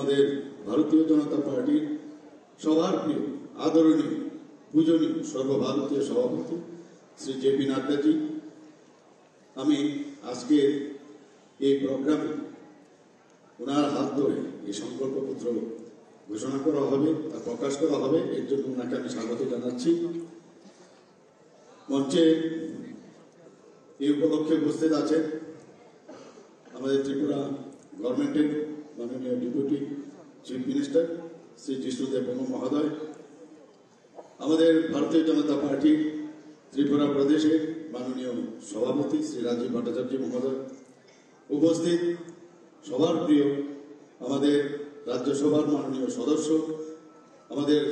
আমাদের ভারতীয় জনতা পার্টির সবার প্রিয়, আদরণীয়, পূজনীয় সর্বভারতীয় সভাপতি শ্রী জে পি নাড্ডাজি। আমি আজকে এই প্রোগ্রামে ওনার হাত ধরে এই সংকল্পপত্র ঘোষণা করা হবে তা প্রকাশ করা হবে, এর জন্য ওনাকে আমি স্বাগত জানাচ্ছি। মঞ্চে এই উপলক্ষে উপস্থিত আছেন আমাদের ত্রিপুরা গভর্নমেন্টের মাননীয় deputy chief minister Shri Varma মহোদয়, আমাদের ভারতীয় জনতা পার্টি ত্রিপুরা প্রদেশের মাননীয় সভাপতি শ্রী রাজীব ভট্টাচার্য মহোদয় উপস্থিত। সবার প্রিয় আমাদের রাজ্যসভার মাননীয় সদস্য, আমাদের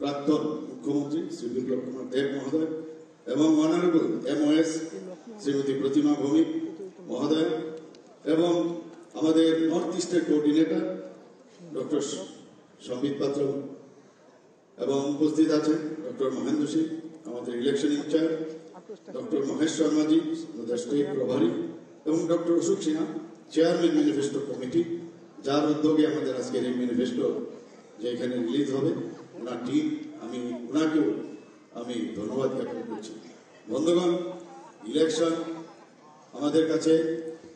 প্রাক্তন মুখ্যমন্ত্রী শ্রী বিপ্লব কুমার দেব মহোদয় এবং অনারেবল এমওএস শ্রীমতী প্রতিমা ভৌমিক মহোদয় এবং আমাদের নর্থ ইস্টের কোঅর্ডিনেটর ডক্টর সম্বিত পাত্র এবং উপস্থিত আছেন ডক্টর মহেন্দ্র সিং, আমাদের election incharge doctor Mahesh Sharmaji আমাদের স্টেট প্রভারী, এবং doctor Ashok Sinha chairman manifesto committee যার উদ্যোগে আমাদের আজকের এই ম্যানিফেস্টো যে এখানে রিলিজ হবে, ওনার টিম আমি, ওনাকেও আমি ধন্যবাদ জ্ঞাপন করছি। বন্ধুগণ ইলেকশন আমাদের কাছে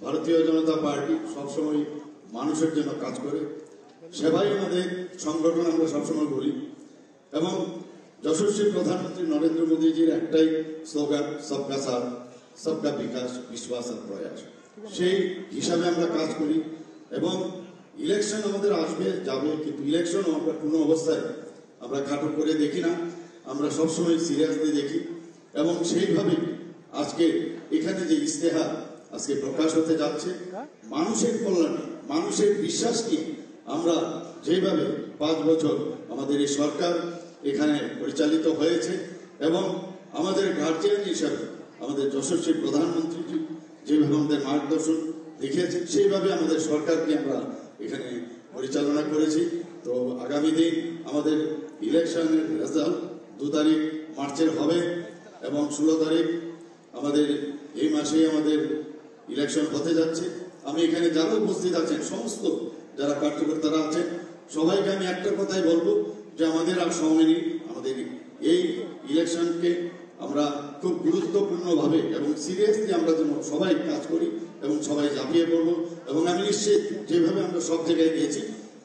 ভারতীয় জনতা পার্টি সবসময় মানুষের জন্য কাজ করে। সেবাই আমাদের সংগঠন আমরা সবসময় বলি। এবং যশস্বী প্রধানমন্ত্রী নরেন্দ্র মোদীজির একটাই স্লোগান, সবকা সাথ, সবকা বিকাশ, বিশ্বাস আর প্রয়াস। সেই হিসাবে আমরা কাজ করি। এবং ইলেকশন আমাদের আসবে, যাবে, কিন্তু ইলেকশন আমরা কোনো অবস্থায় আমরা খাটো করে দেখি না। আমরা সবসময় সিরিয়াসলি দেখি। এবং সেইভাবে আজকে এখানে যে ইস্তেহার আজকে প্রকাশ হতে যাচ্ছে। মানুষের কল্যাণে, মানুষের বিশ্বাস নিয়ে আমরা যেভাবে পাঁচ বছর আমাদের এই সরকার এখানে পরিচালিত হয়েছে এবং আমাদের গার্জিয়ান হিসাবে আমাদের যশস্বী প্রধানমন্ত্রীজি যেভাবে আমাদের মার্গদর্শন দেখিয়েছেন, সেইভাবে আমাদের সরকারকে আমরা এখানে পরিচালনা করেছি। তো আগামী দিন আমাদের ইলেকশনের রেজাল্ট দু তারিখ মার্চের হবে এবং ষোলো তারিখ আমাদের এই মাসেই আমাদের ইলেকশন হতে যাচ্ছে। আমি এখানে যারা উপস্থিত আছেন, সমস্ত যারা কার্যকর্তারা আছেন, সবাইকে আমি একটা কথাই বলব যে আমাদের আর সময় নেই। আমাদের এই ইলেকশনকে আমরা খুব গুরুত্বপূর্ণভাবে এবং সিরিয়াসলি আমরা যেন সবাই কাজ করি এবং সবাই ঝাঁপিয়ে পড়ব। এবং আমি নিশ্চিত যেভাবে আমরা সব জায়গায় গিয়েছি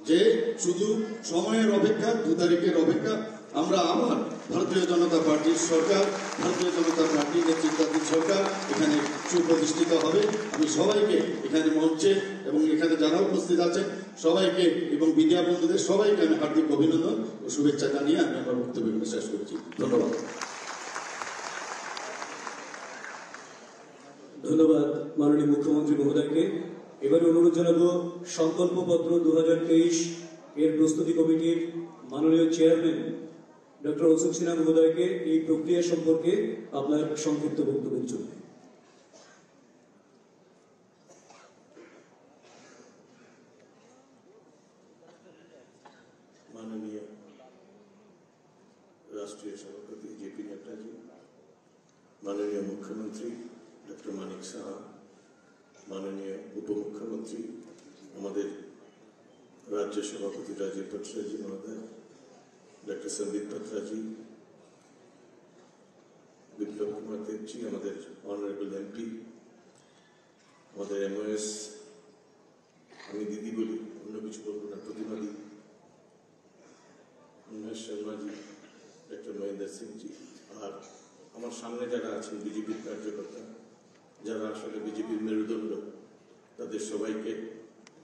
যে শুধু সময়ের অপেক্ষা, দু তারিখের অপেক্ষা আমরা আবার ভারতীয় জনতা পার্টির সরকার, ভারতীয় জনতা পার্টির নেতৃত্বাধীন সরকার এখানে সুপ্রতিষ্ঠিত হবে। আমি সবাইকে এখানে মঞ্চে এবং এখানে যারা উপস্থিত আছেন, সবাইকে এবং বিদ্যা বন্ধুদের সবাইকে আমি হার্দিক অভিনন্দন ও শুভেচ্ছা জানিয়ে আমি আমার বক্তব্য শেষ করেছি। ধন্যবাদ। ধন্যবাদ মাননীয় মুখ্যমন্ত্রী মহোদয়কে। এবারে অনুরোধ জানাব, সংকল্পপত্র দু হাজার তেইশ এর প্রস্তুতি কমিটির মাননীয় চেয়ারম্যান ডক্টর অশোক সিনহা মহোদয়কে এই প্রক্রিয়া সম্পর্কে আপনার সংক্ষিপ্ত বক্তব্যের জন্য। মাননীয় রাষ্ট্রীয় সভাপতি জেপি নাড্ডাজি, মাননীয় মুখ্যমন্ত্রী ডক্টর মানিক সাহা, মাননীয় উপমুখ্যমন্ত্রী, আমাদের রাজ্য সভাপতি রাজীব ভট্টাচার্য মহোদয় ডক্টর সন্দীপ পাত্রাজি বিপ্লব কুমার দেবজি আমাদের অনারেবল এমপি আমাদের এমওএস আমি দিদি বলি, অন্য কিছু বলব না প্রতিবাদী উন্মেষ শর্মাজি ডক্টর মহেন্দ্র সিংজি আর আমার সামনে যারা আছেন বিজেপির কার্যকর্তা, যারা আসলে বিজেপির মেরুদণ্ড, তাদের সবাইকে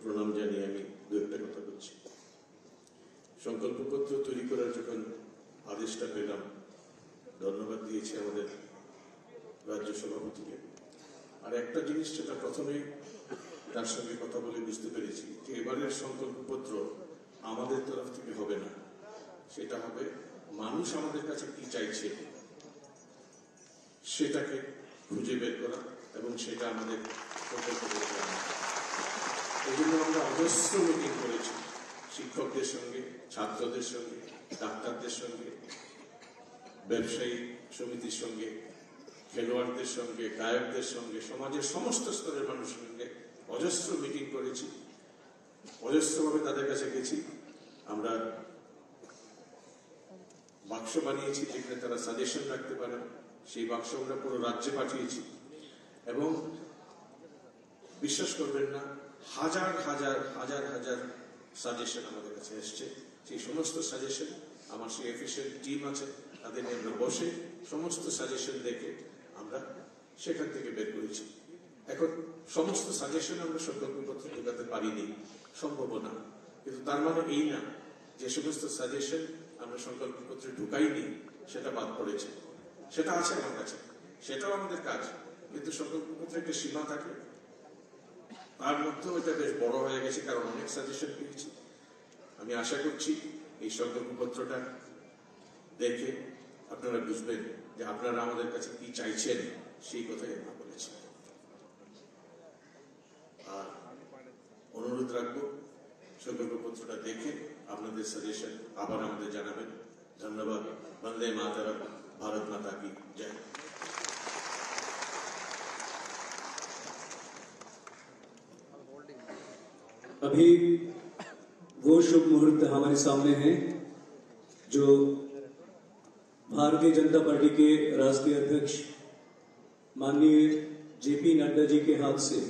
প্রণাম জানিয়ে আমি দু একটা কথা বলছি। সংকল্পপত্র তৈরি করার যখন আদেশটা পেলাম, ধন্যবাদ দিয়েছি আমাদের রাজ্য সভাপতিকে। আর একটা জিনিস যেটা প্রথমেই তার সঙ্গে কথা বলে বুঝতে পেরেছি, যে এবারের সংকল্পপত্র আমাদের তরফ থেকে হবে না। সেটা হবে মানুষ আমাদের কাছে কি চাইছে, সেটাকে খুঁজে বের করা এবং সেটা আমাদের। এই জন্য আমরা অজস্র মিটিং করেছি। শিক্ষকদের সঙ্গে, ছাত্রদের সঙ্গে, ডাক্তারদের সঙ্গে, ব্যবসায়ী সমিতির সঙ্গে, খেলোয়াড়দের সঙ্গে, গায়কদের সঙ্গে, সমাজের সমস্ত স্তরের মানুষের সঙ্গে অজস্র মিটিং করেছি। অজস্রভাবে তাদের কাছে গেছি। আমরা বাক্স বানিয়েছি যেখানে তারা সাজেশন রাখতে পারেন সেই বাক্স আমরা পুরো রাজ্যে পাঠিয়েছি। এবং বিশ্বাস করবেন না, হাজার হাজার হাজার হাজার সাজেশন আমাদের কাছে এসছে। সেই সমস্ত সাজেশন, আমার সেই এফিসিয়েন্ট টিম আছে, তাদের নিয়ে আমরা বসে সমস্ত সাজেশন দেখে আমরা সেখান থেকে বের করেছি। এখন সমস্ত সাজেশন আমরা সংকল্পপত্রে ঢোকাতে পারিনি সম্ভব না। কিন্তু তার মানে এই না যে সমস্ত সাজেশন আমরা সংকল্পপত্রে ঢুকাইনি, সেটা বাদ পড়েছে। সেটা আছে আমার কাছে, সেটাও আমাদের কাজ। কিন্তু সংকল্পপত্রে একটা সীমা থাকে তার মধ্যেও এটা বেশ বড় হয়ে গেছে, কারণ অনেক সাজেশন পেয়েছি। আমি আশা করছি এই সংকল্পপত্রটা দেখে আপনারা বুঝবেন যে আপনারা আমাদের কাছে কি চাইছেন, সেই কথাই আমরা বলেছি। আর অনুরোধ রাখব সংকল্পপত্রটা দেখে আপনাদের সাজেশন আবার আমাদের জানাবেন। ধন্যবাদ। বন্দে মাতারা ভারত মাতা কি জয়। अभी वो शुभ मुहूर्त हमारे सामने है, जो भारतीय जनता पार्टी के राष्ट्रीय अध्यक्ष माननीय जेपी नड्डा जी के हाथ से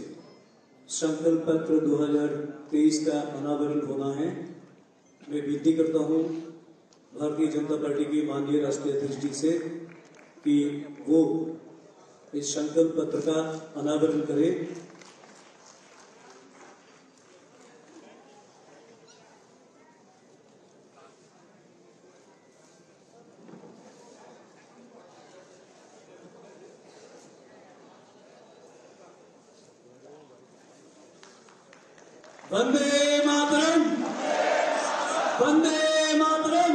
संकल्प पत्र 2023 का अनावरण होना है। मैं विनती करता हूँ भारतीय जनता पार्टी के माननीय राष्ट्रीय अध्यक्ष जी से कि वो इस संकल्प पत्र का अनावरण करें। वंदे मातरम वंदे मातरम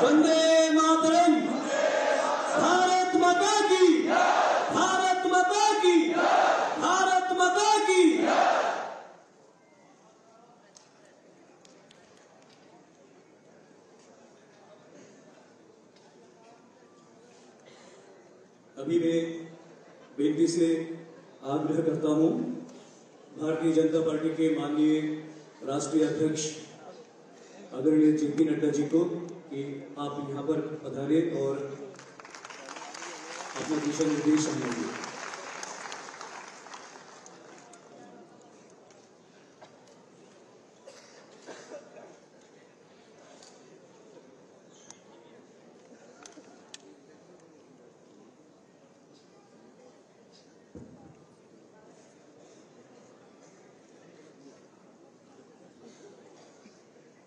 वंदे मातरम भारत माता की भारत माता की भारत माता की अभी मैं बेनती से आग्रह करता हूँ भारतीय जनता पार्टी के माननीय राष्ट्रीय अध्यक्ष आदरणीय जेपी नड्डा जी को कि आप यहाँ पर पधारे और अपना दिशा निर्देश हमें दें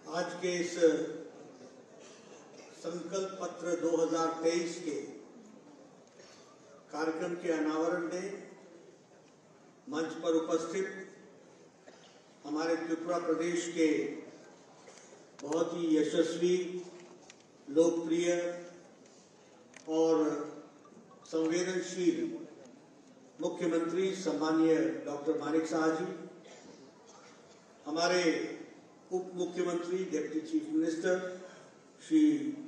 आज के इस संकल्प पत्र 2023 के कार्यक्रम के अनावरण में मंच पर उपस्थित हमारे त्रिपुरा प्रदेश के बहुत ही यशस्वी, लोकप्रिय और संवेदनशील मुख्यमंत्री सम्मानीय डॉक्टर मानिक शाह जी, हमारे उप मुख्यमंत्री, deputy chief minister Shri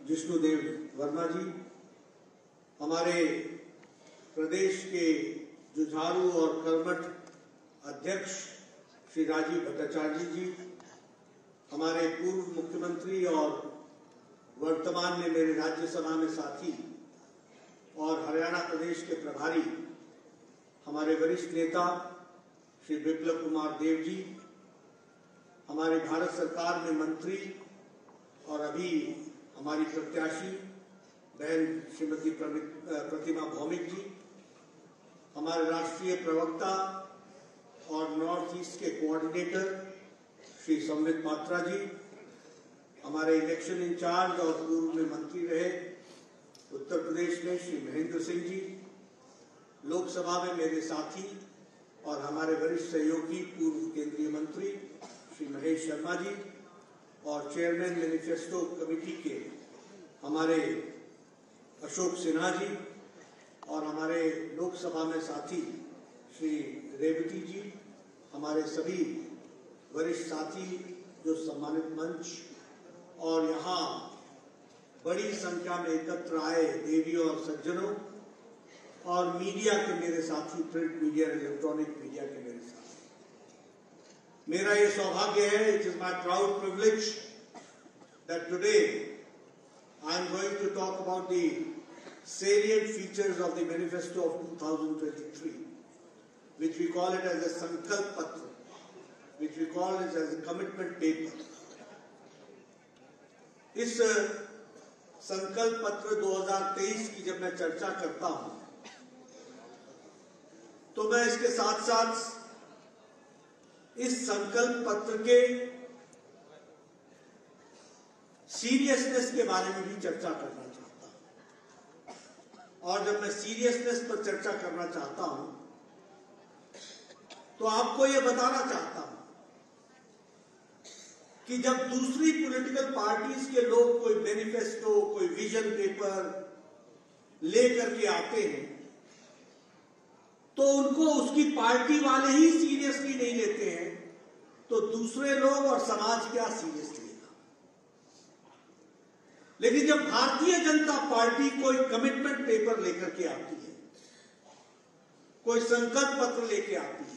Jishnu Dev Varma ji, हमारे प्रदेश के जुझारू और कर्मठ अध्यक्ष श्री राजीव भट्टाचार्य जी, हमारे पूर्व मुख्यमंत्री और वर्तमान में मेरे राज्यसभा में साथी और हरियाणा प्रदेश के प्रभारी, हमारे वरिष्ठ नेता श्री विप्लव कुमार देव जी, हमारे भारत सरकार में मंत्री और अभी हमारी प्रत्याशी बहन श्रीमती प्रतिमा भौमिक जी, हमारे राष्ट्रीय प्रवक्ता और नॉर्थ ईस्ट के कोऑर्डिनेटर श्री संबित पात्रा जी, हमारे इलेक्शन इंचार्ज और पूर्व में मंत्री रहे उत्तर प्रदेश में श्री महेंद्र सिंह जी, लोकसभा में मेरे साथी और हमारे वरिष्ठ सहयोगी पूर्व केंद्रीय मंत्री श्री महेश शर्मा जी और चेयरमैन मैनिफेस्टो कमेटी के हमारे अशोक सिन्हा जी और हमारे लोकसभा में साथी श्री रेवती जी, हमारे सभी वरिष्ठ साथी जो सम्मानित मंच और यहाँ बड़ी संख्या में एकत्र आए देवी और सज्जनों और मीडिया के मेरे साथी प्रिंट मीडिया इलेक्ट्रॉनिक मीडिया के मेरा यह सौभाग्य है it is my proud privilege that today I am going to talk about the salient features of the manifesto of 2023, which we call it as a Sankalp Patra which we call it as a commitment paper इस संकल्प पत्र 2023 की जब मैं चर्चा करता हूँ तो मैं इसके साथ साथ इस संकल्प पत्र के सीरियसनेस के बारे में भी चर्चा करना चाहता हूँ। और जब मैं सीरियसनेस पर चर्चा करना चाहता हूँ तो आपको यह बताना चाहता हूँ कि जब दूसरी पॉलिटिकल पार्टीज़ के लोग कोई मैनिफेस्टो कोई विजन पेपर लेकर के आते हैं तो उनको उसकी पार्टी वाले ही सीरियसली नहीं लेते हैं। तो दूसरे लोग और समाज क्या सीरियस लेगा लेकिन जब भारतीय जनता पार्टी कोई कमिटमेंट पेपर लेकर के आती है, कोई संकल्प पत्र लेके आती है,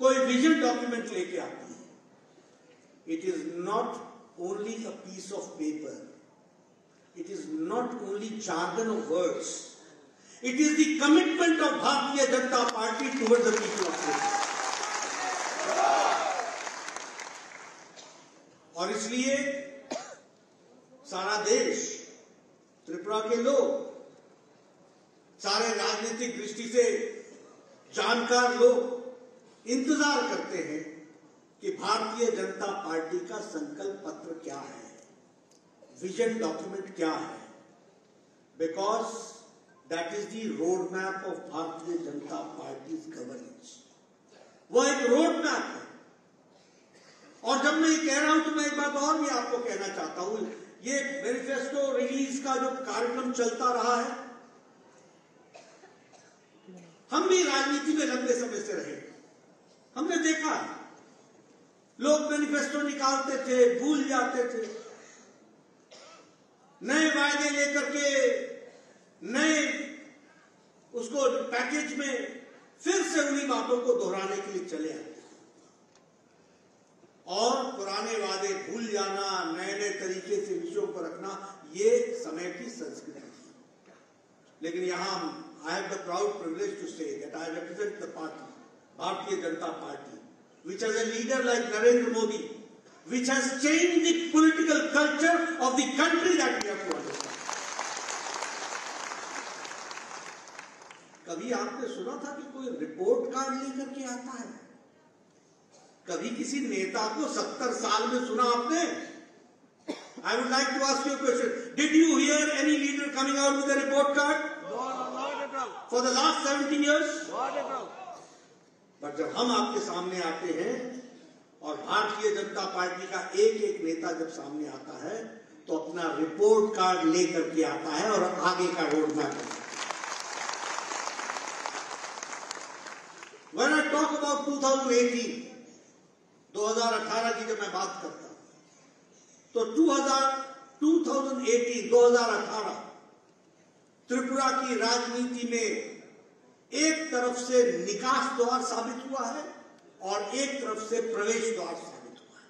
कोई विजन डॉक्यूमेंट लेके आती है it is not only a piece of paper it is not only jargon of words it is the commitment of Bharatiya Janata Party towards the people of India और इसलिए सारा देश, त्रिपुरा के लोग, सारे राजनीतिक दृष्टि से जानकार लोग इंतज़ार करते हैं कि भारतीय जनता पार्टी का संकल्प पत्र क्या है, विजन डॉक्यूमेंट क्या है। Because that is the road map of Bharatiya Janata Party governance वह एक रोड मैप है। और जब मैं ये कह रहा हूँ तो मैं एक बात और भी आपको कहना चाहता हूँ। ये मैनिफेस्टो रिलीज़ का जो कार्यक्रम चलता रहा है, हम भी राजनीति में लंबे समय से रहे। हमने देखा, लोग मैनिफेस्टो निकालते थे, भूल जाते थे। नए वायदे लेकर के, नए उसको पैकेज में फिर से उन्हीं बातों को दोहराने के लिए चले आते और पुराने वादे भूल जाना नए नए तरीके से विषयों को रखना ये समय की संस्कृति है लेकिन यहाँ I have the proud privilege to say that I represent the party Bharatiya Janata Party which has a leader like Narendra Modi, which has changed the political culture of the country that we have to understand. कभी आपने सुना था कि कोई report card लेकर के आता है कभी किसी नेता को सत्तर साल में सुना आपने? I would like to ask you question did you hear any leader coming out with report card for the last seventeen years पर जब हम आपके सामने आते हैं और भारतीय जनता पार्टी का एक एक नेता जब सामने आता है तो अपना रिपोर्ट कार्ड लेकर के आता है और आगे का road map When I talk about 2018, 2018 की जब मैं बात करता हूँ तो 2000 2018 2018 त्रिपुरा की राजनीति में एक तरफ़ से निकास द्वार साबित हुआ है और एक तरफ़ से प्रवेश द्वार साबित हुआ है।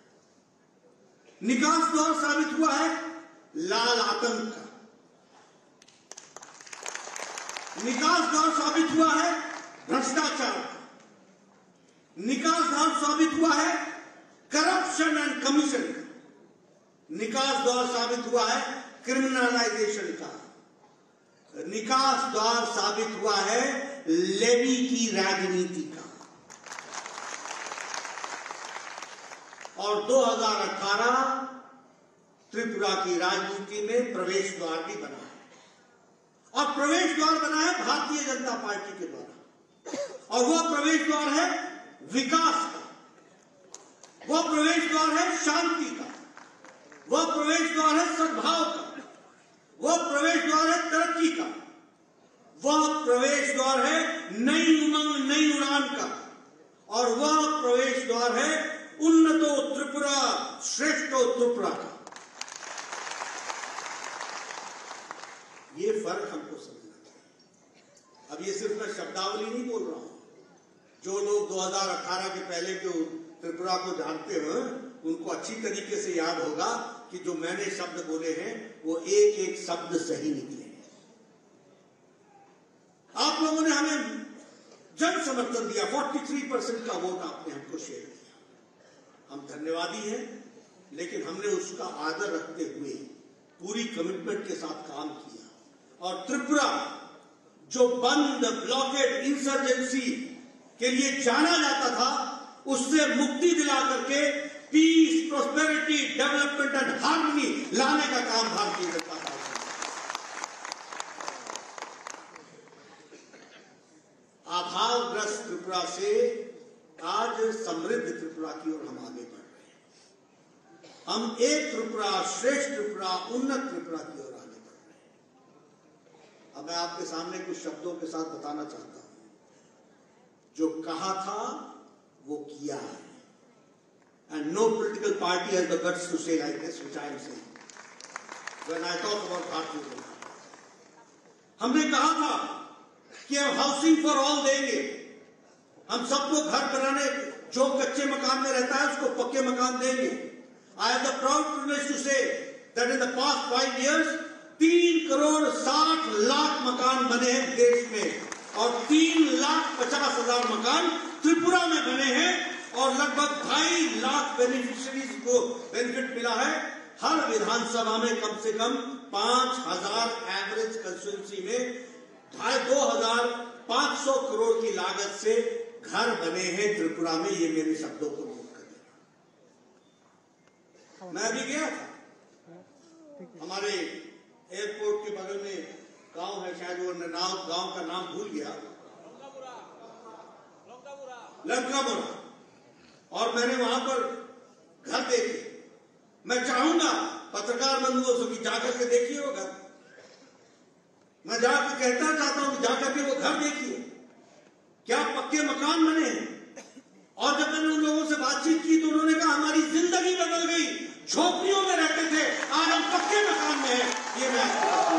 निकास द्वार साबित हुआ है लाल आतंक का। निकास द्वार साबित हुआ है भ्रष्टाचार का। निकास द्वार साबित हुआ है करप्शन एंड कमीशन निकास द्वार साबित हुआ है क्रिमिनलाइजेशन का। निकास द्वार साबित हुआ है लेवी की राजनीति का। और 2018 त्रिपुरा की राजनीति में प्रवेश द्वार भी बना है। और प्रवेश द्वार बना है भारतीय जनता पार्टी के द्वारा। और वह प्रवेश द्वार है विकास का। वह प्रवेश द्वार है शांति का। वह प्रवेश द्वार है सद्भाव का। वह प्रवेश द्वार है तरक्की का। वह प्रवेश द्वार है नई उमंग, नई उड़ान का। और वह प्रवेश द्वार है उन्नतो त्रिपुरा, श्रेष्ठो त्रिपुरा का। ये फ़र्क हमको समझना चाहिए। अब ये सिर्फ़ मैं शब्दावली नहीं बोल रहा हूँ। जो लोग 2018 के पहले के त्रिपुरा को जानते हो, उनको अच्छी तरीके से याद होगा कि जो मैंने शब्द बोले हैं, वो एक एक शब्द सही निकले आप लोगों ने हमें जन समर्थन दिया 43 परसेंट का वोट आपने हमको शेयर किया। हम धन्यवादी हैं, लेकिन हमने उसका आदर रखते हुए पूरी कमिटमेंट के साथ काम किया। और त्रिपुरा, जो बंद ब्लॉकेड इंसर्जेंसी के लिए जाना जाता था उससे मुक्ति दिला करके peace prosperity development and harmony लाने का काम भारतीय जनता पार्टी अभावग्रस्त त्रिपुरा से आज समृद्ध त्रिपुरा की ओर हम आगे बढ़ रहे हैं। हम एक त्रिपुरा, श्रेष्ठ त्रिपुरा, उन्नत त्रिपुरा की ओर आगे बढ़ रहे हैं। अब मैं आपके सामने कुछ शब्दों के साथ बताना चाहता हूँ। जो कहा था वो किया है। And no political party this, which I am saying. When I talk about Bharatiya Janata हमने कहा था कि हम हाउसिंग फॉर ऑल देंगे। हम सबको घर बनाने जो कच्चे मकान में रहता है उसको पक्के मकान देंगे। I have the proud privilege to say that in the past five years तीन करोड़ साठ लाख मकान बने हैं देश में और तीन लाख पचास हज़ार मकान त्रिपुरा में बने हैं और लगभग ढाई लाख बेनिफिशरीज को बेनिफिट मिला है। हर विधानसभा में कम से कम पाँच हज़ार एवरेज कंस्टिट्यूंसी में ढाई, दो हज़ार पाँच सौ करोड़ की लागत से घर बने हैं त्रिपुरा में। ये मेरे शब्दों को नोट कर मैं अभी गया था। हमारे एयरपोर्ट के बगल में गाँव है, शायद वो नाम, गाँव का नाम भूल गया। लंकापुरा और मैंने वहाँ पर घर देखे। मैं चाहूँगा पत्रकार बंधुओं से कि जाकर के देखिए वो घर। मैं जाकर कहना चाहता हूँ कि जाकर के वो घर देखिए। क्या पक्के मकान बने और जब मैंने उन लोगों से बातचीत की तो उन्होंने कहा, हमारी ज़िंदगी बदल गई। झोपड़ियों में रहते थे आज हम पक्के मकान में हैं ये मैं आपको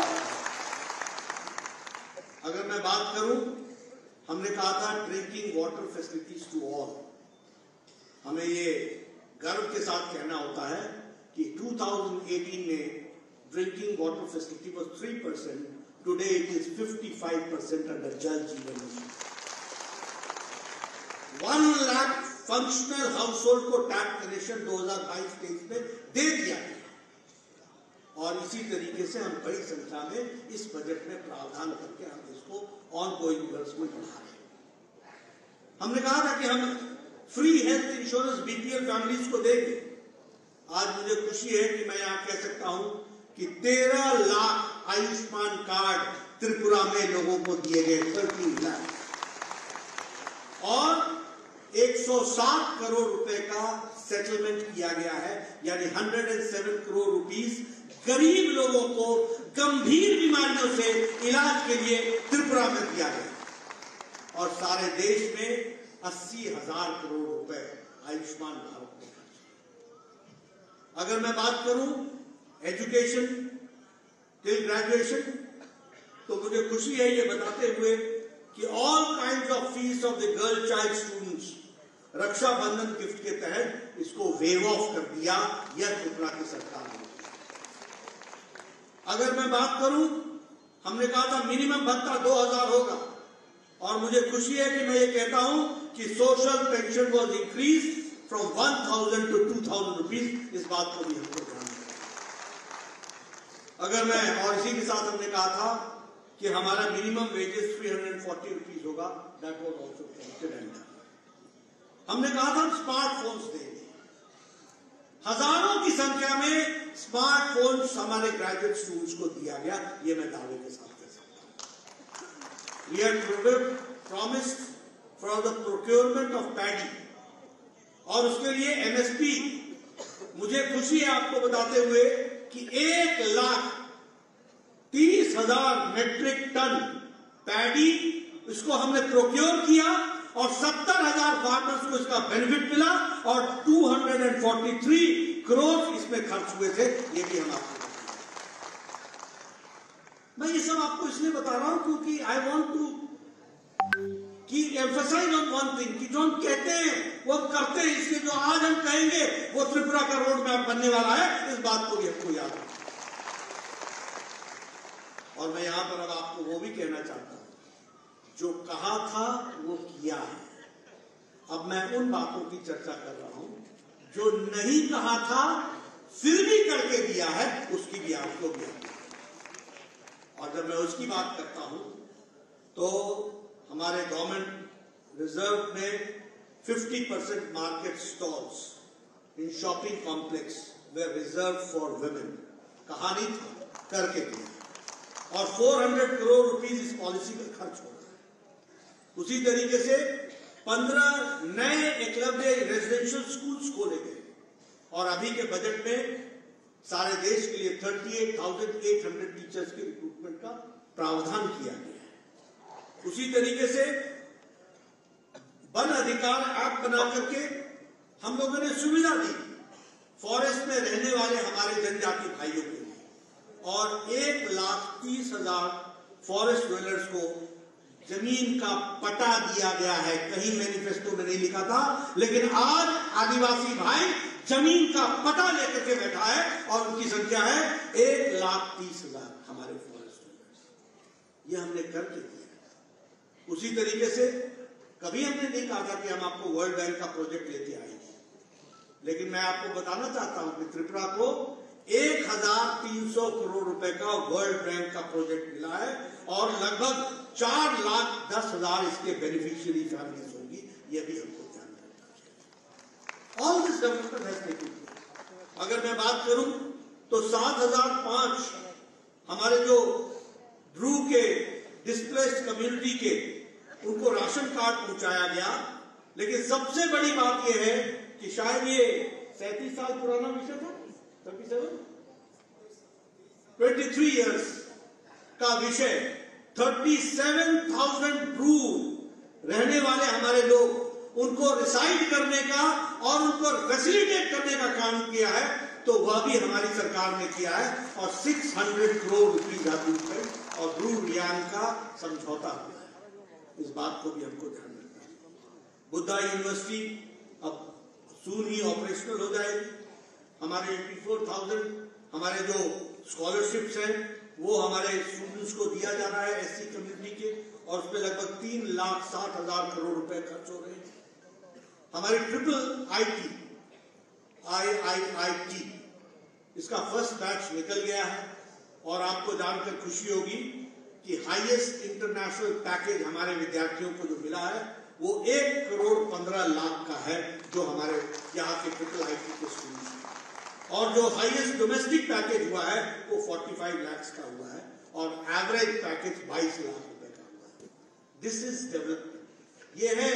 अगर मैं बात करूँ हमने कहा था drinking water facilities to all हमें ये गर्व के साथ कहना होता है कि 2018 में drinking water facility was three percent today it is 55 percent under Jal Jeevan mission one lakh functional household को टैप कनेक्शन 2022 तेईस में दे दिया गया। और इसी तरीके से हम बड़ी संख्या में इस बजट में प्रावधान करके हम इसको ऑन गोइंग बढ़ा रहे हमने कहा था कि हम free health insurance BPL families को देंगे। आज मुझे खुशी है कि मैं यहाँ कह सकता हूँ कि तेरह लाख आयुष्मान कार्ड त्रिपुरा में लोगों को दिए गए थर्टीन लाख। और 107 करोड़ रुपए का सेटलमेंट किया गया है, यानी 107 करोड़ रुपीस गरीब लोगों को गंभीर बीमारियों से इलाज के लिए त्रिपुरा में दिया गया और सारे देश में अस्सी हज़ार करोड़ रुपए आयुष्मान भारत में खर्च अगर मैं बात करूँ एजुकेशन टिल ग्रेजुएशन तो मुझे खुशी है ये बताते हुए कि all kind of fees of the girl child students Rakshabandhan gift के तहत इसको वेव ऑफ़ कर दिया यह त्रिपुरा की सरकार ने। अगर मैं बात करूँ, हमने कहा था मिनिमम भत्ता 2000 होगा। और मुझे खुशी है कि मैं ये कहता हूँ कि social pension was increase from 1000 to 2000 rupees इस बात को भी हमको ध्यान अगर मैं और इसी के साथ हमने कहा था कि हमारा मिनिमम वेजेस 340 रुपीज़ होगा दैट वॉज़ ऑल्सो हमने कहा था स्मार्टफोन्स देंगे। हज़ारों की संख्या में स्मार्टफोन्स हमारे ग्रेजुएट स्टूडेंट्स को दिया गया, ये मैं दावे के साथ we have promised for the procurement of paddy. और उसके लिए एमएसपी मुझे खुशी है आपको बताते हुए कि एक लाख तीस हज़ार मेट्रिक टन पैडी इसको हमने प्रोक्योर किया और सत्तर हज़ार फार्मर्स को इसका बेनिफिट मिला और 243 करोड़ इसमें खर्च हुए थे, ये भी हम आपको मैं ये सब आपको इसलिए बता रहा हूँ क्योंकि आई वॉन्ट टू कि एम्फोसाइज ऑन वन थिंग कि जो हम कहते हैं, वो हम करते हैं, इसलिए जो आज हम कहेंगे, वो त्रिपुरा का रोड मैप बनने वाला है, इस बात को भी हमको याद और मैं यहाँ पर अब आपको वो भी कहना चाहता हूँ, जो कहा था, वो किया है। अब मैं उन बातों की चर्चा कर रहा हूँ, जो नहीं कहा था, फिर भी करके दिया है, उसकी भी आपको भी और जब मैं उसकी बात करता हूँ तो हमारे गवर्नमेंट रिज़र्व में 50 percent market stalls in shopping complex we reserve for women कहानी था करके दिया। और 400 करोड़ रुपीज़ इस पॉलिसी पर खर्च हो रहा उसी तरीके से 15 नए एकलव्य रेजिडेंशियल स्कूल्स खोले गए। और अभी के बजट में सारे देश के लिए 38,800 टीचर्स के रिक्रूटमेंट का प्रावधान किया गया है। उसी तरीके से वन अधिकार ऐप बना करके हम लोगों ने सुविधा दी फॉरेस्ट में रहने वाले हमारे जनजाति भाइयों के लिए। और एक लाख तीस हज़ार फॉरेस्ट ड्वेलर्स को ज़मीन का पटा दिया गया है। कहीं मैनिफेस्टो में नहीं लिखा था, लेकिन आज आदिवासी भाई ज़मीन का पटा लेकर के बैठा है और उनकी संख्या है एक लाख तीस हज़ार। ये हमने करके दिया उसी तरीके से कभी हमने नहीं कहा था कि हम आपको वर्ल्ड बैंक का प्रोजेक्ट लेके आएँगे। लेकिन मैं आपको बताना चाहता हूँ कि त्रिपुरा को एक हज़ार तीन सौ करोड़ रुपए का वर्ल्ड बैंक का प्रोजेक्ट मिला है और लगभग चार लाख दस हज़ार इसके बेनिफिशियरी फैमिलीज़ होंगी, ये भी हमको ध्यान ऑल दिस डेवलपमेंट अगर मैं बात करूँ तो सात हज़ार पाँच हमारे जो ड्रू के डिस्प्लेस्ड कम्युनिटी के, उनको राशन कार्ड पहुँचाया गया। लेकिन सबसे बड़ी बात यह है कि शायद ये सैतीस साल पुराना विषय था thirty seven twenty three years का विषय। थर्टी सेवन थाउज़ेंड ड्रू रहने वाले हमारे लोग, उनको रिसाइड करने का और उनको फैसिलिटेट करने का काम किया है तो वह भी हमारी सरकार ने किया है और 600 करोड़ रुपीज़ रुपए और ध्रुव रियान का समझौता हुआ इस बात को भी हमको ध्यान रखना है बुद्धा यूनिवर्सिटी अब सून ही ऑपरेशनल हो जाएगी। हमारे 84,000 हमारे जो स्कॉलरशिप्स हैं वो हमारे स्टूडेंट्स को दिया जा रहा है एससी कम्युनिटी के और उसमें लगभग तीन लाख साठ हज़ार करोड़ रुपए खर्च हो रहे हैं। हमारी triple IT I I I T इसका फ़र्स्ट बैच निकल गया है। और आपको जानकर खुशी होगी कि हाईएस्ट इंटरनेशनल पैकेज हमारे विद्यार्थियों को जो मिला है, वो एक करोड़ पंद्रह लाख का है जो हमारे यहाँ के ट्रिपल आई टी के स्टूडेंट्स और जो हाईएस्ट डोमेस्टिक पैकेज हुआ है, वो 45 लाख का हुआ है और एवरेज पैकेज 22 लाख रुपए का हुआ है। दिस इज़ डेवलपमेंट ये है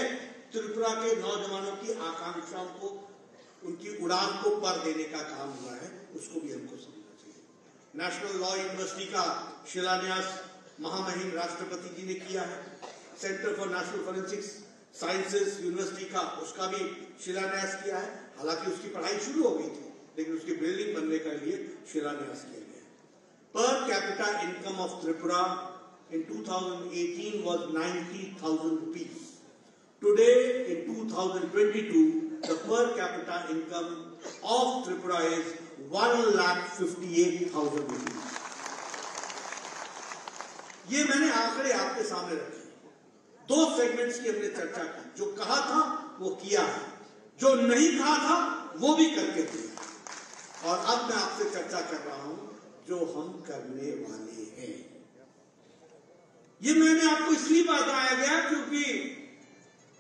त्रिपुरा के नौजवानों की आकांक्षाओं को, उनकी उड़ान को पर देने का काम हुआ है, उसको भी हमको चाहिए नेशनल लॉ यूनिवर्सिटी का शिलान्यास महामहिम राष्ट्रपति जी ने किया है। Centre for national forensics sciences university का उसका भी शिलान्यास किया है। हालाँकि उसकी पढ़ाई शुरू हो गई थी लेकिन उसकी बिल्डिंग बनने के लिए शिलान्यास किया गया per capita income of Tripura in 2018 was 90,000 rupees. Today, in 2022, the per capita income of Tripura is 1,58,000 rupees ये मैंने आंकड़े आपके सामने रखे। दो सेगमेंट्स की हमने चर्चा की। जो कहा था वो किया है। जो नहीं कहा था वो भी करके दिया और अब मैं आपसे चर्चा कर रहा हूँ जो हम करने वाले हैं। ये मैंने आपको इसलिए बताया गया क्योंकि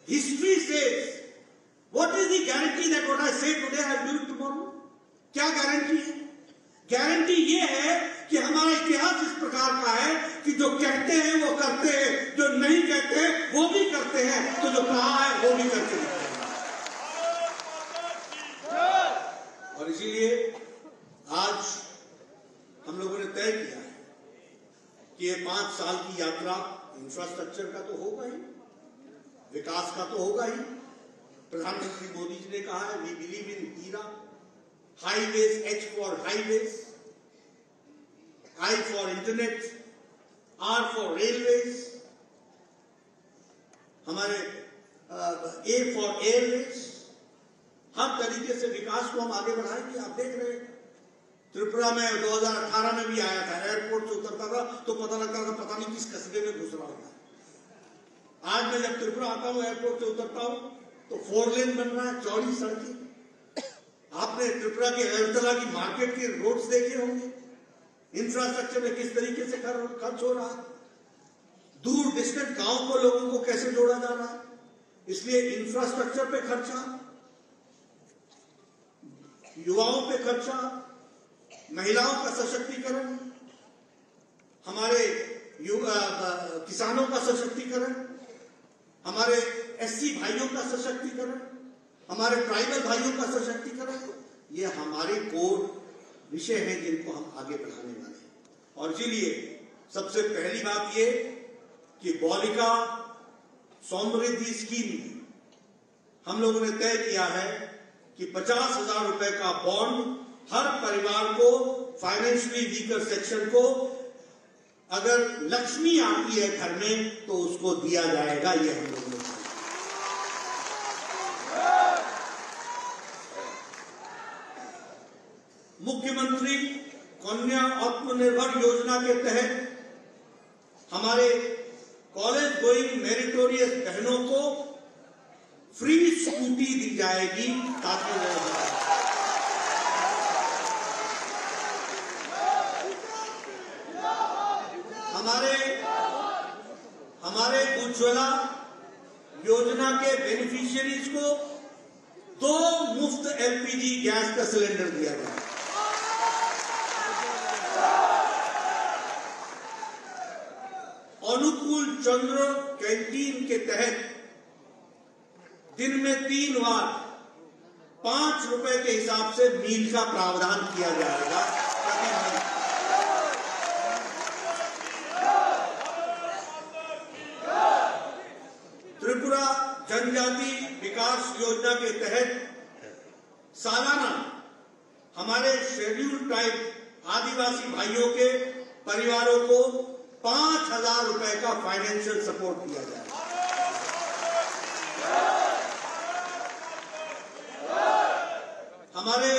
हिस्ट्री से what is the guarantee that what I say today I do tomorrow क्या गारंटी है? गारंटी ये है कि हमारा इतिहास इस प्रकार का है कि जो कहते हैं, वो करते हैं, जो नहीं कहते, वो भी करते हैं तो जो कहा है, वो भी करते हैं। और इसीलिए आज हम लोगों ने तय किया है कि ये पाँच साल की यात्रा इंफ्रास्ट्रक्चर का तो होगा ही, विकास का तो होगा ही। प्रधानमंत्री मोदी जी ने कहा है we believe in HIRA highways H for highways I for internet R for railways हमारे ए फॉर एयरवेज हर तरीके से विकास को हम आगे बढ़ाएँगे। आप देख रहे हैं, त्रिपुरा में 2018 में भी आया था एयरपोर्ट से उतरता था तो पता लगता था पता नहीं किस कस्बे में घुस रहा होता आज मैं जब त्रिपुरा आता हूँ एयरपोर्ट से उतरता हूँ तो फोर लेन बन रहा है, चौड़ी सड़कें। आपने त्रिपुरा के अगरतला की मार्केट के रोड्स देखे होंगे। इंफ्रास्ट्रक्चर में किस तरीके से खर्च हो रहा है। दूर डिस्टेंट गाँव को लोगों को कैसे जोड़ा जा रहा है। इसलिए इंफ्रास्ट्रक्चर पे खर्चा, युवाओं पे खर्चा, महिलाओं का सशक्तिकरण, हमारे किसानों का सशक्तिकरण, हमारे एससी भाइयों का सशक्तिकरण हमारे ट्राइबल भाइयों का सशक्तिकरण ये हमारे कोर विषय हैं जिनको हम आगे बढ़ाने वाले हैं। और इसीलिए सबसे पहली बात ये कि बालिका समृद्धि स्कीम हम लोगों ने तय किया है कि पचास हज़ार रुपए का बॉन्ड हर परिवार को फाइनेंशियली वीकर सेक्शन को अगर लक्ष्मी आती है घर में तो उसको दिया जाएगा, ये हम लोगों ने तय किया। मुख्यमंत्री कन्या आत्मनिर्भर योजना के तहत हमारे कॉलेज गोइंग मेरिटोरियस बहनों को फ्री स्कूटी दी जाएगी ताकि वो हमारे हमारे उज्ज्वला योजना के बेनिफिशियरीज को दो मुफ़्त एलपीजी गैस का सिलेंडर दिया गया। चंद्र कैंटीन के तहत दिन में तीन बार पाँच रुपए के हिसाब से मील का प्रावधान किया जाएगा। त्रिपुरा जनजाति विकास योजना के तहत सालाना हमारे शेड्यूल ट्राइब आदिवासी भाइयों के परिवारों को पाँच हज़ार रुपए का फाइनेंशियल सपोर्ट दिया जाए। हमारे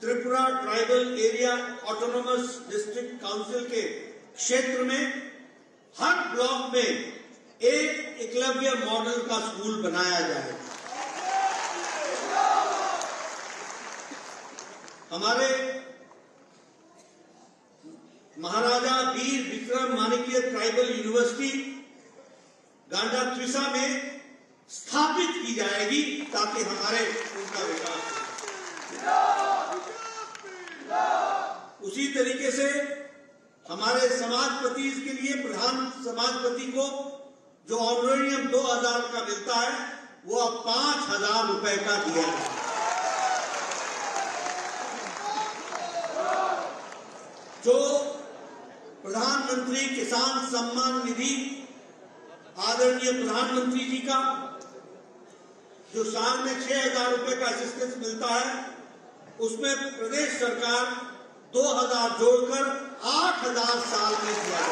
Tripura tribal area autonomous district council के क्षेत्र में हर ब्लॉक में एक एकलव्य मॉडल का स्कूल बनाया जाएगा हमारे महाराजा वीर विक्रम मानिकीय ट्राइबल यूनिवर्सिटी, गांडा त्रिशा में स्थापित की जाएगी ताकि हमारे उनका विकास उसी तरीके से हमारे समाजपति के लिए, प्रधान समाजपति को जो ऑनरेरियम दो हज़ार का मिलता है, वो अब पाँच हज़ार रुपए का दिया जाए जो प्रधानमंत्री किसान सम्मान निधि, आदरणीय प्रधानमंत्री जी का, जो साल में छह हज़ार रुपये का असिस्टेंस मिलता है, उसमें प्रदेश सरकार दो हज़ार जोड़कर आठ हज़ार साल में दिया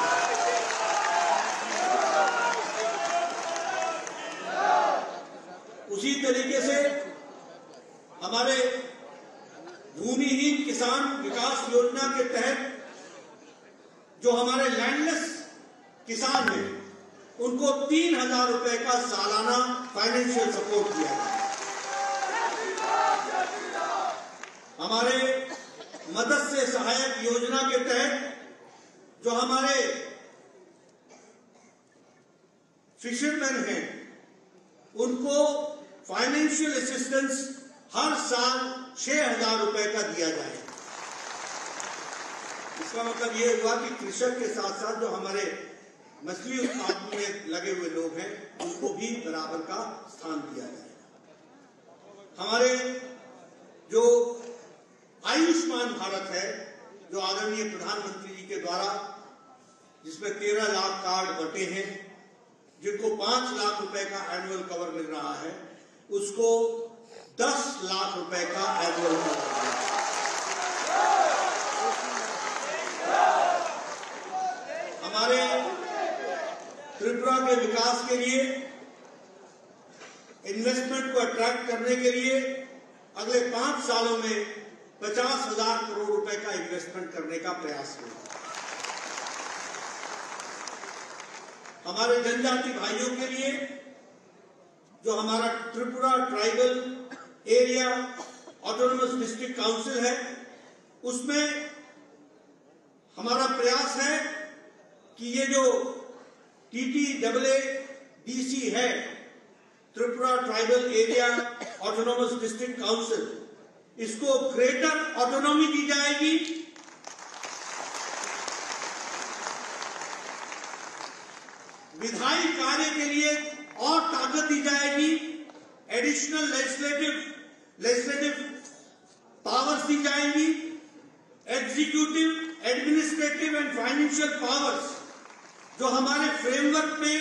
उसी तरीके से हमारे भूमिहीन किसान विकास योजना के तहत जो हमारे लैंडलेस किसान हैं उनको तीन हज़ार रुपए का सालाना फाइनेंशियल सपोर्ट दिया हमारे मत्स्य सहायक योजना के तहत जो हमारे फिशरमैन हैं, उनको फाइनेंशियल असिस्टेंस हर साल छह हज़ार रुपए का दिया जाए इसका मतलब ये हुआ कि कृषक के साथ साथ जो हमारे मछली उत्पादन में लगे हुए लोग हैं, उनको भी बराबर का स्थान दिया जाएगा हमारे जो आयुष्मान भारत है, जो आदरणीय प्रधानमंत्री जी के द्वारा, जिसमें तेरह लाख कार्ड बटे हैं, जिनको पाँच लाख रुपए का एनुअल कवर मिल रहा है, उसको दस लाख रुपए का एनुअल कवर मिल रहा है हमारे त्रिपुरा के विकास के लिए इन्वेस्टमेंट को अट्रैक्ट करने के लिए अगले पाँच सालों में पचास हज़ार करोड़ रुपए का इन्वेस्टमेंट करने का प्रयास किया हमारे जनजाति भाइयों के लिए, जो हमारा Tripura tribal area autonomous district council है, उसमें हमारा प्रयास है कि ये जो टीटी डबल डीसी है, Tripura tribal area autonomous district council इसको ग्रेटर ऑटोनॉमी दी जाएगी। विधायी कार्य के लिए और ताकत दी जाएगी। एडिशनल लेजिस्लेटिव लेजिस्लेटिव पावर्स दी जाएँगी। Executive administrative and financial powers जो हमारे फ्रेमवर्क में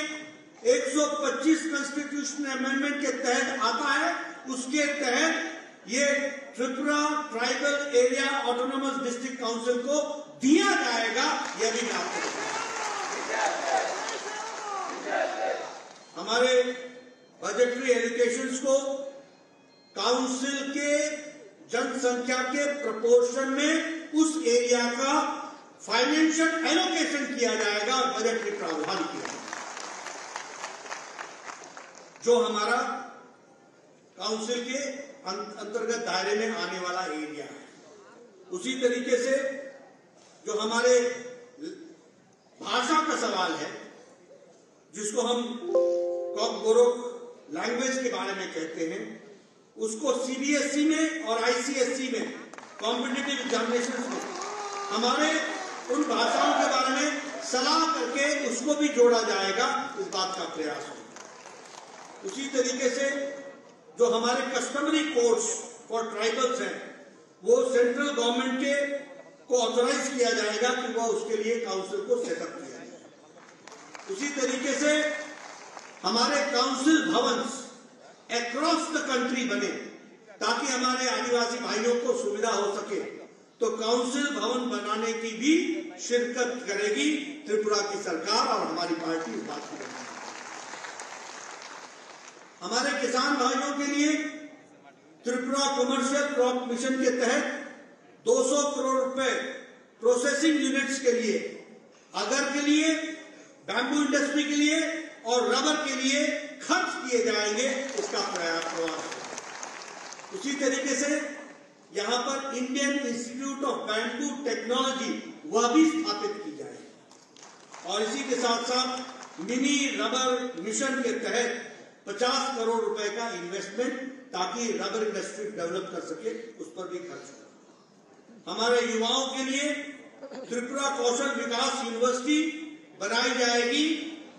125 कॉन्स्टिट्यूशन अमेंडमेंट के तहत आता है। उसके तहत ये Tripura tribal area autonomous district council को दिया जाएगा भी मैं हमारे बजटरी एलोकेशंस को काउंसिल के जनसंख्या के प्रपोर्शन में उस एरिया का फाइनेंशियल एलोकेशन किया जाएगा और बजट में प्रावधान किया जाएगा। जो हमारा काउंसिल के अं- अंतर्गत दायरे में आने वाला एरिया है। उसी तरीके से जो हमारे भाषा का सवाल है, जिसको हम गोरख लैंग्वेज के बारे में कहते हैं, उसको सीबीएसई में और आईसीएसई में कॉम्पिटेटिव एग्जामिनेशन में हमारे उन भाषाओं के बारे में सलाह करके उसको भी जोड़ा जाएगा, इस बात का प्रयास होगा। उसी तरीके से जो हमारे कस्टमरी कोर्स फॉर ट्राइबल्स हैं, वो सेंट्रल गवर्नमेंट के को ऑथोराइज किया जाएगा कि वह उसके लिए काउंसिल को सेटअप किया जाए। उसी तरीके से हमारे काउंसिल भवन अक्रॉस द कंट्री बने, ताकि हमारे आदिवासी भाइयों को सुविधा हो सके तो काउंसिल भवन बनाने भी शिरकत करेगी त्रिपुरा की सरकार और हमारी पार्टी इस बात की हमारे किसान भाइयों के लिए त्रिपुरा कमर्शियल क्रॉप मिशन के तहत 200 करोड़ रुपए प्रोसेसिंग यूनिट्स के लिए, अगर के लिए बैम्बू इंडस्ट्री के लिए और रबर के लिए खर्च किए जाएँगे, इसका प्रयास है। उसी तरीके से यहाँ पर Indian institute of bamboo technology वह भी स्थापित की जाएगी और इसी के साथ साथ मिनी रबर मिशन के तहत 50 करोड़ रुपए का इन्वेस्टमेंट ताकि रबर इंडस्ट्री डेवलप कर सके, उस पर भी खर्च हो। हमारे युवाओं के लिए त्रिपुरा कौशल विकास यूनिवर्सिटी बनाई जाएगी,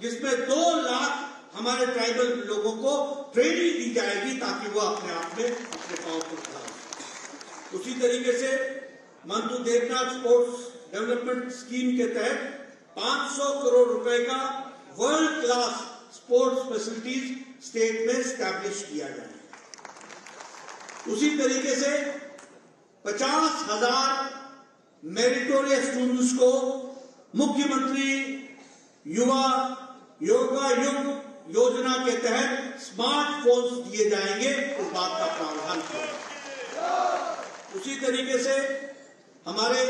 जिसमें दो लाख हमारे ट्राइबल लोगों को ट्रेनिंग दी जाएगी ताकि वह अपने आप में अपने पाँव हो उसी तरीके से Mantu Debnath sports development scheme के तहत 500 करोड़ रुपए का world class sports facilities state में स्टैब्लिश किया जाए उसी तरीके से पचास हज़ार मेरिटोरियस स्टूडेंट्स को मुख्यमंत्री युवा योगा युग योजना के तहत स्मार्टफोन्स दिए जाएँगे, इस बात का प्रावधान किया। उसी तरीके से हमारे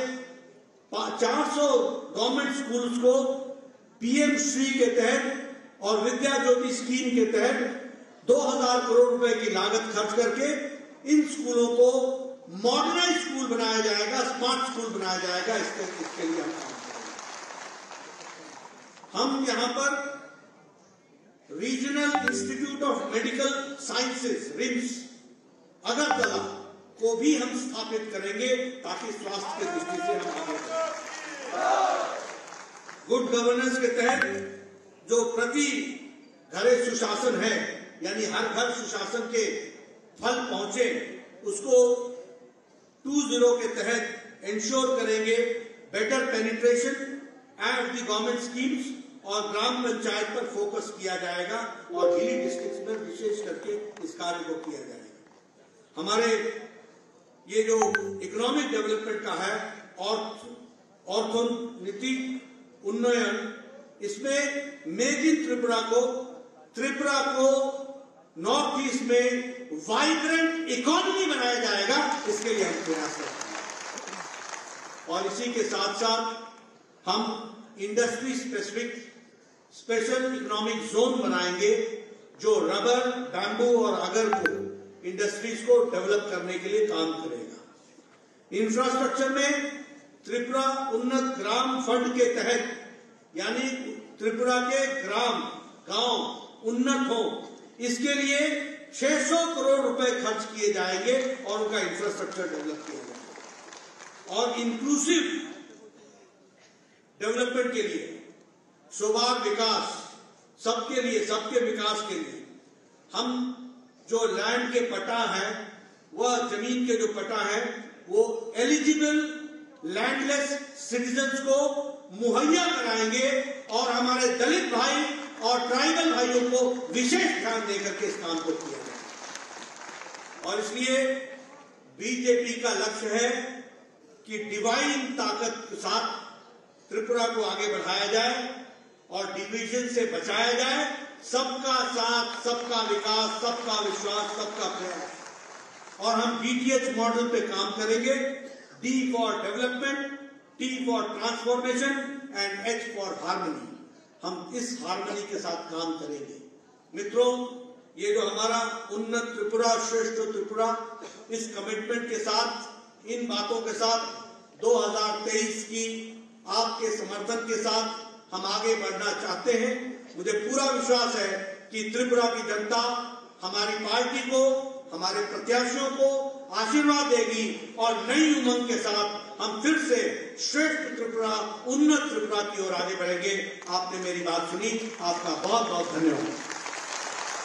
400 गवर्नमेंट स्कूल्स को पीएम श्री के तहत और विद्या ज्योति स्कीम के तहत 2000 करोड़ रुपए की लागत खर्च करके इन स्कूलों को मॉडर्नाइज स्कूल बनाया जाएगा स्मार्ट स्कूल बनाया जाएगा इसके इसके लिए हम यहाँ पर regional institute of medical sciences RIMS Agartala को भी हम स्थापित करेंगे ताकि स्वास्थ्य की दृष्टि से हम आगे गुड गवर्नेंस के तहत जो प्रति घरे सुशासन है, यानी हर घर सुशासन के फल पहुँचे, उसको टू ज़ीरो के तहत इंश्योर करेंगे better penetration at the government schemes और ग्राम पंचायत पर फोकस किया जाएगा और हिली डिस्ट्रिक्ट में विशेष करके इस कार्य को किया जाएगा। हमारे ये जो इकोनॉमिक डेवलपमेंट का है, और ऑर्थोनीतिक उन्नयन, इसमें मेक इन त्रिपुरा को त्रिपुरा को नॉर्थ ईस्ट में वाइब्रेंट इकोनॉमी बनाया जाएगा, इसके लिए हम प्रयास करते हैं। और इसी के साथ साथ हम industry specific special economic zone बनाएँगे, जो रबर बैम्बू और अगर को इंडस्ट्रीज़ को डेवलप करने के लिए काम करेगा। इंफ्रास्ट्रक्चर में त्रिपुरा उन्नत ग्राम फंड के तहत, यानी त्रिपुरा के ग्राम, गाँव उन्नत हो, इसके लिए 600 करोड़ रुपए खर्च किए जाएँगे और उनका इंफ्रास्ट्रक्चर डेवलप किया जाएगा। और इंक्लूसिव डेवलपमेंट के लिए सुबार विकास, सबके लिए, सबके विकास के लिए, हम जो लैंड के पटा है, वह ज़मीन के जो पटा है, वो एलिजिबल लैंडलेस सिटीजन्स को मुहैया कराएँगे और हमारे दलित भाई और ट्राइबल भाइयों को विशेष ध्यान देकर के इस काम को किया जाए। और इसलिए बीजेपी का लक्ष्य है कि डिवाइन ताकत के साथ त्रिपुरा को आगे बढ़ाया जाए और डिवीज़न से बचाया जाए। सबका साथ, सबका विकास, सबका विश्वास, सबका प्रयास। और हम डीटीएच मॉडल पे काम करेंगे। D for development T for transformation and H for harmony हम इस हार्मनी के साथ काम करेंगे। मित्रों, ये जो हमारा उन्नत त्रिपुरा, श्रेष्ठ त्रिपुरा, इस कमिटमेंट के साथ, इन बातों के साथ 2023 की आपके समर्थन के साथ हम आगे बढ़ना चाहते हैं। मुझे पूरा विश्वास है कि त्रिपुरा की जनता हमारी पार्टी को, हमारे प्रत्याशियों को आशीर्वाद देगी और नई उमंग के साथ हम फिर से श्रेष्ठ त्रिपुरा, उन्नत त्रिपुरा की ओर आगे बढ़ेंगे। आपने मेरी बात सुनी। आपका बहुत बहुत धन्यवाद।